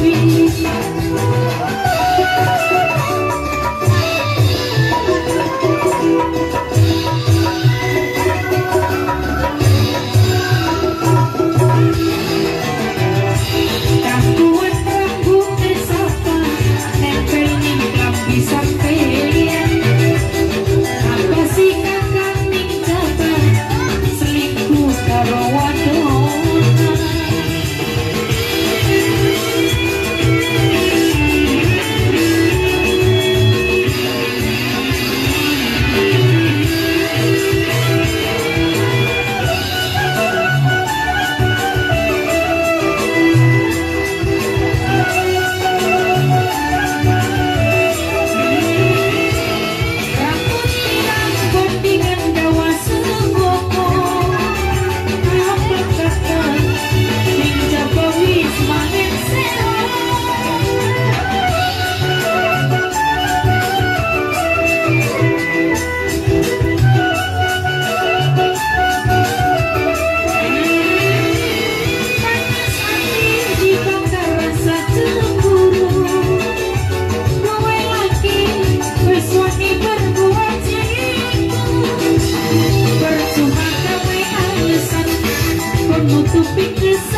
We. speak